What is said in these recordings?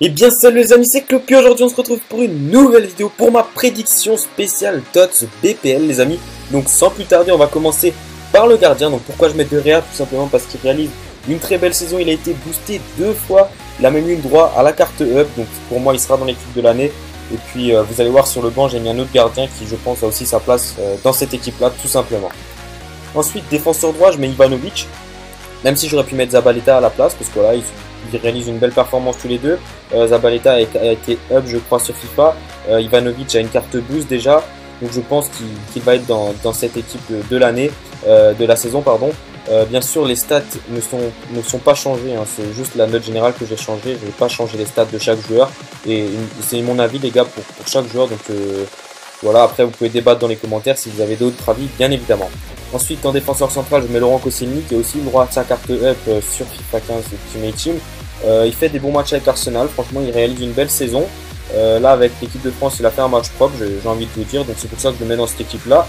Et bien salut les amis, c'est Clopi, aujourd'hui on se retrouve pour une nouvelle vidéo pour ma prédiction spéciale TOTS BPL les amis. Donc sans plus tarder on va commencer par le gardien, donc pourquoi je mets De Réa? Tout simplement parce qu'il réalise une très belle saison, il a été boosté deux fois, il a même eu droit à la carte up, donc pour moi il sera dans l'équipe de l'année. Et puis euh, vous allez voir sur le banc j'ai mis un autre gardien qui je pense a aussi sa place euh, dans cette équipe là tout simplement. Ensuite défenseur droit je mets Ivanovic, même si j'aurais pu mettre Zabaleta à la place, parce que voilà, ils, réalisent une belle performance tous les deux. Euh, Zabaleta a, été up, je crois, sur FIFA. Euh, Ivanovic a une carte boost déjà. Donc je pense qu'il va être dans, cette équipe de, l'année, euh, de la saison, pardon. bien sûr, les stats ne sont, ne sont pas changées. Hein. c'est juste la note générale que j'ai changée. Je vais pas changer les stats de chaque joueur. Et c'est mon avis, les gars, pour, pour chaque joueur. Donc voilà, après vous pouvez débattre dans les commentaires si vous avez d'autres avis, bien évidemment. Ensuite, en défenseur central, je mets Laurent Koscielny qui a aussi le droit à sa carte up euh, sur FIFA 15 Ultimate Team. Euh, il fait des bons matchs avec Arsenal, franchement il réalise une belle saison. Euh, là avec l'équipe de France il a fait un match propre, j'ai envie de vous dire, donc c'est pour ça que je le mets dans cette équipe là.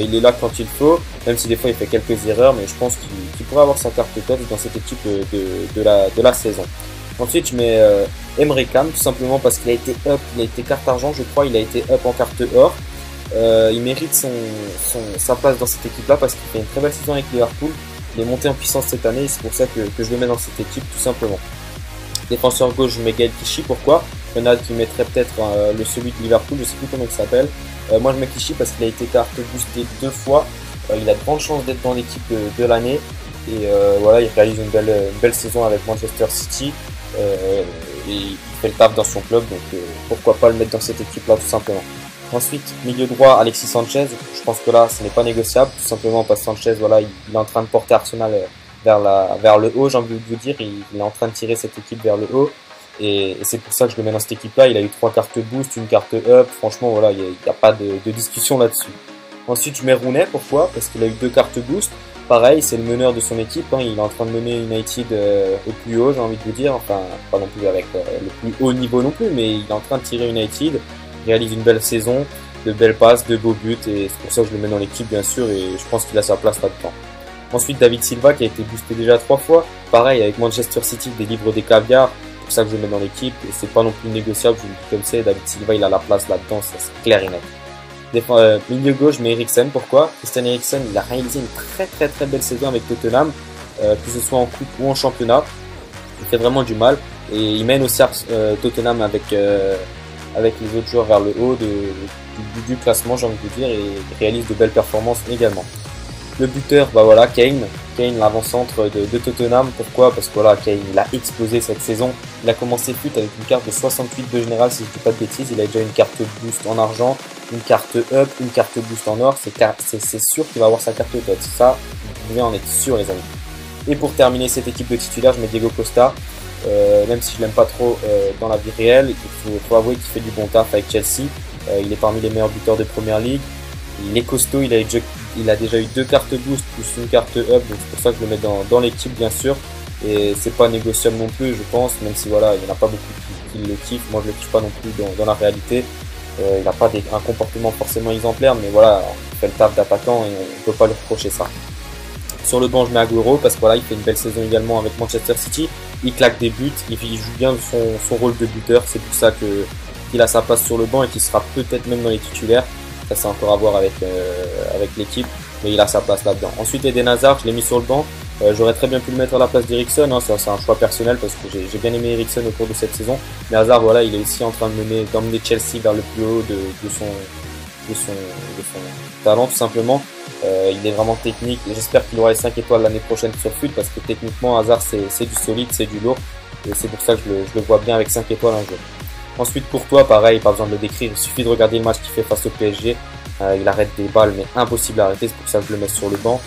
il est là quand il faut, même si des fois il fait quelques erreurs, mais je pense qu'il pourrait avoir sa carte top dans cette équipe de la saison. Ensuite je mets Emre Can, tout simplement parce qu'il a été up, il a été carte argent je crois, il a été up en carte or. Euh, il mérite son, sa place dans cette équipe-là parce qu'il fait une très belle saison avec Liverpool. Il est monté en puissance cette année et c'est pour ça que, je le mets dans cette équipe tout simplement. Défenseur gauche, je mets Gaël Kishi. Pourquoi? Il qui mettraient peut-être euh, le celui de Liverpool, je sais plus comment il s'appelle. Euh, moi je mets Kishi parce qu'il a été carte boosté deux fois. il a de grandes chances d'être dans l'équipe de, l'année. Et voilà, il réalise une belle, une belle saison avec Manchester City. Et il fait le taf dans son club, donc pourquoi pas le mettre dans cette équipe-là tout simplement. Ensuite, milieu droit, Alexis Sanchez. Je pense que là, ce n'est pas négociable, tout simplement parce que Sanchez, voilà, il, est en train de porter Arsenal euh, vers, la, vers le haut, j'ai envie de vous dire. Il, est en train de tirer cette équipe vers le haut. Et, c'est pour ça que je le mets dans cette équipe-là. Il a eu trois cartes boost, une carte up. Franchement, voilà, il n'y a, pas de, discussion là-dessus. Ensuite, je mets Rooney. Pourquoi? Parce qu'il a eu deux cartes boost. Pareil, c'est le meneur de son équipe. Hein. Il est en train de mener United euh, au plus haut, j'ai envie de vous dire. Enfin, pas non plus avec euh, le plus haut niveau non plus, mais il est en train de tirer United réalise une belle saison, de belles passes, de beaux buts, et c'est pour ça que je le mets dans l'équipe bien sûr, et je pense qu'il a sa place là-dedans. Ensuite David Silva qui a été boosté déjà trois fois, pareil avec Manchester City des livres des caviars, c'est pour ça que je le mets dans l'équipe, et c'est pas non plus négociable, je vous le dis comme c'est, David Silva il a la place là-dedans, c'est clair et net. Euh, milieu gauche, mais Eriksen, pourquoi? Christian Eriksen, il a réalisé une très très très belle saison avec Tottenham, euh, que ce soit en coupe ou en championnat. Il fait vraiment du mal et il mène aussi euh, Tottenham avec avec les autres joueurs vers le haut du, du, classement, j'ai envie de dire, et réalise de belles performances également. Le buteur, bah voilà, Kane, Kane l'avant-centre de, Tottenham. Pourquoi? Parce que voilà, Kane il a explosé cette saison. Il a commencé pute avec une carte de 68 de général, si je dis pas de bêtises. Il a déjà une carte boost en argent, une carte up, une carte boost en or. C'est sûr qu'il va avoir sa carte top. Ça, vous pouvez en être sûr, les amis. Et pour terminer cette équipe de titulaires, je mets Diego Costa. Euh, même si je l'aime pas trop euh, dans la vie réelle, il faut, avouer qu'il fait du bon taf avec Chelsea. Euh, il est parmi les meilleurs buteurs de Première Ligue. Il est costaud, il a, il a déjà eu deux cartes boost plus une carte up, donc c'est pour ça que je le mets dans, l'équipe bien sûr. Et c'est pas négociable non plus, je pense, même si voilà, il n'y en a pas beaucoup qui, le kiffent. Moi, je le kiffe pas non plus dans, la réalité. il n'a pas un comportement forcément exemplaire, mais voilà, il fait le taf d'attaquant et on peut pas lui reprocher ça. Sur le banc, je mets Agüero parce que voilà, il fait une belle saison également avec Manchester City. Il claque des buts, il joue bien son, son rôle de buteur. C'est pour ça que qu'il a sa place sur le banc et qu'il sera peut-être même dans les titulaires. Ça, c'est encore à voir avec, euh, avec l'équipe, mais il a sa place là-dedans. Ensuite, Eden Hazard, je l'ai mis sur le banc. Euh, j'aurais très bien pu le mettre à la place d'Eriksson, hein, c'est un choix personnel parce que j'ai bien aimé Eriksson au cours de cette saison. Mais Hazard, voilà, il est aussi en train de mener, d'emmener Chelsea vers le plus haut de, de, son, de, son, de son talent tout simplement. Euh, il est vraiment technique j'espère qu'il aura les 5 étoiles l'année prochaine sur FUT parce que techniquement Hazard c'est du solide, c'est du lourd et c'est pour ça que je le, je le, vois bien avec 5 étoiles un jour. Ensuite pour toi pareil, pas besoin de le décrire, il suffit de regarder le match qu'il fait face au PSG. Euh, il arrête des balles mais impossible à arrêter, c'est pour ça que je le mets sur le banc.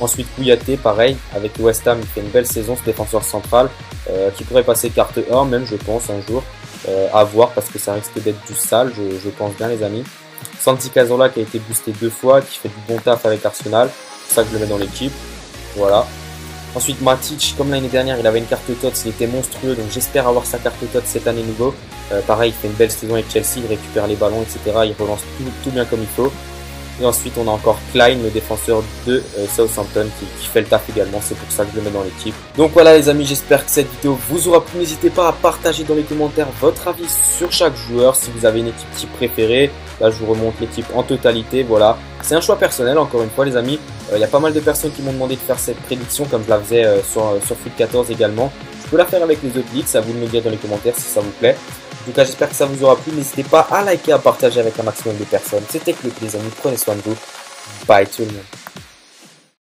Ensuite Kouyaté pareil, avec West Ham il fait une belle saison ce défenseur central euh, qui pourrait passer carte 1 même je pense un jour. Euh, à voir parce que ça risque d'être du sale, je, pense bien les amis. Santi Cazorla qui a été boosté deux fois, qui fait du bon taf avec Arsenal. C'est ça que je le mets dans l'équipe. Voilà. Ensuite Matic, comme l'année dernière, il avait une carte TOTS, il était monstrueux, donc j'espère avoir sa carte TOTS cette année nouveau. Euh, pareil, il fait une belle saison avec Chelsea, il récupère les ballons, etc. Il relance tout, bien comme il faut. Et ensuite, on a encore Klein, le défenseur de euh, Southampton, qui, fait le taf également. C'est pour ça que je le mets dans l'équipe. Donc voilà les amis, j'espère que cette vidéo vous aura plu. N'hésitez pas à partager dans les commentaires votre avis sur chaque joueur. Si vous avez une équipe type préférée, là je vous remonte l'équipe en totalité. Voilà, c'est un choix personnel encore une fois les amis. Il y a pas mal de personnes qui m'ont demandé de faire cette prédiction comme je la faisais sur, sur Foot 14 également. Je peux la faire avec les autres leagues, ça vous de me dire dans les commentaires si ça vous plaît. En tout cas, j'espère que ça vous aura plu. N'hésitez pas à liker, à partager avec un maximum de personnes. C'était Clip, les amis. Prenez soin de vous. Bye tout le monde.